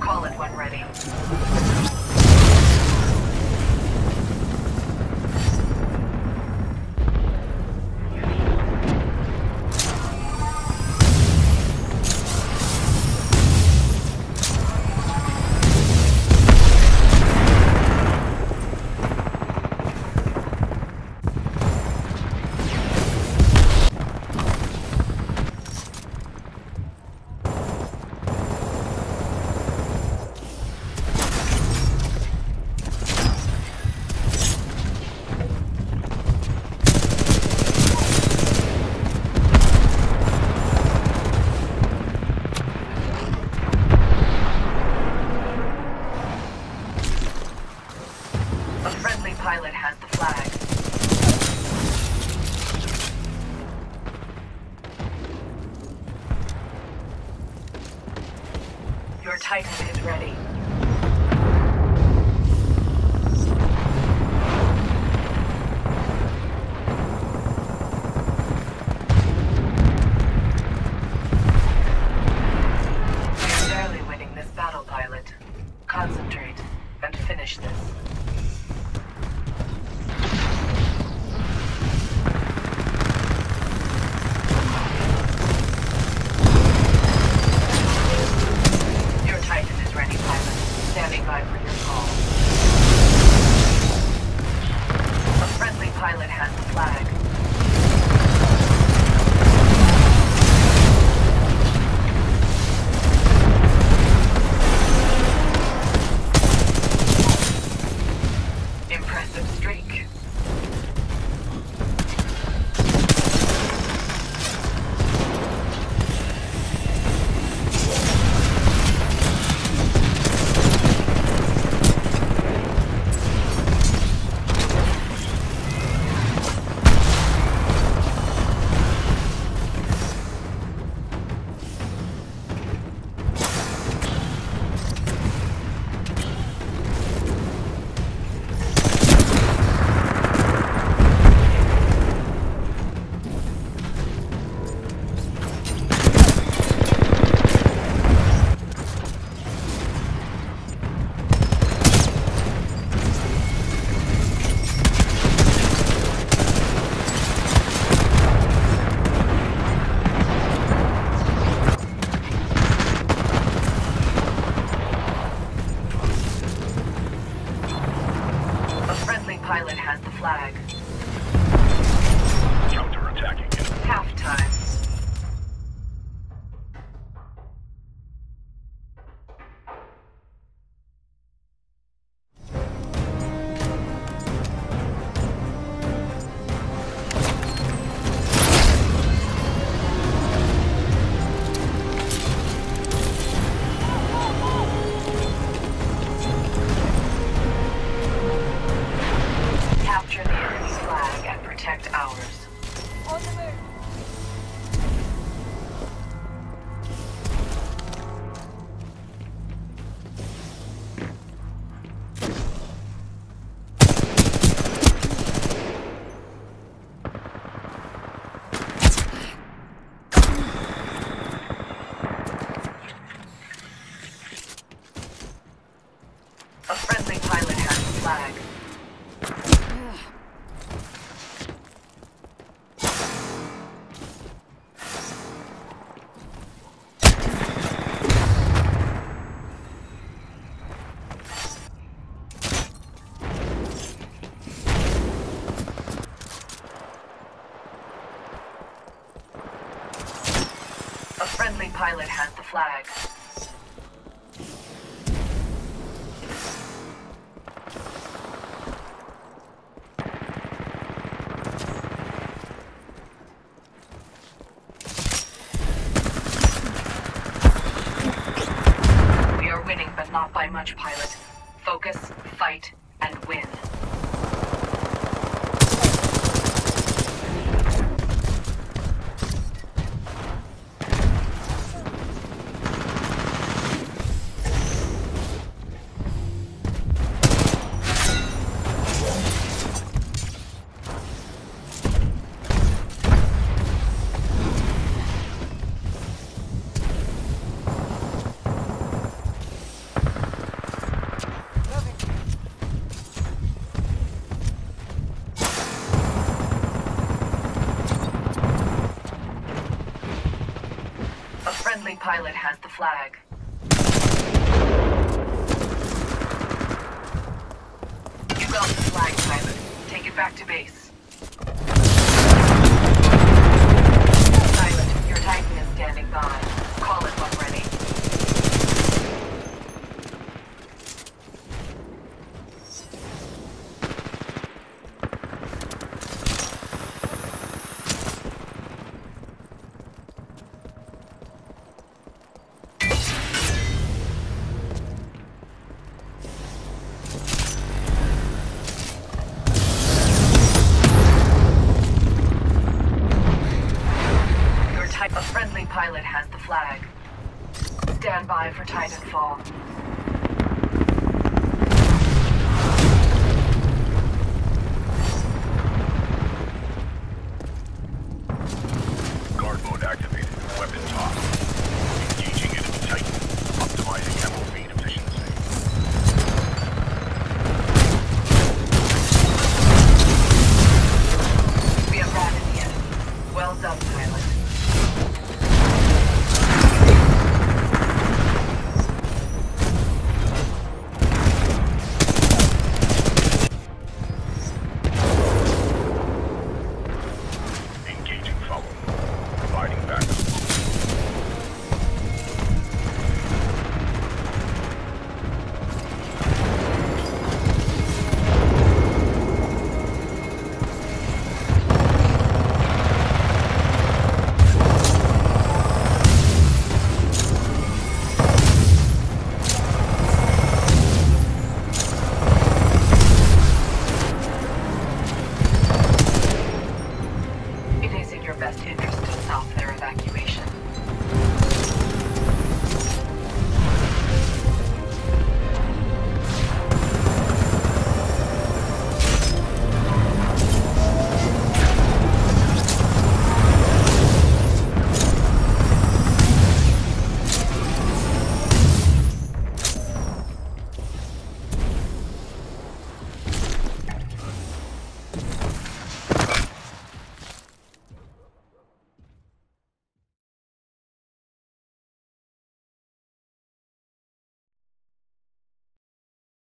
Call it when ready. Finish this. Impressive streak. Counterattacking it. Halftime. And protect ours. On the move. Friendly pilot has the flag. We are winning, but not by much, pilot. Focus, fight, A friendly pilot has the flag. You got the flag, pilot. Take it back to base. Pilot, your Titan is standing by. Stand by for Titanfall. Guard mode activated. Weapons hot.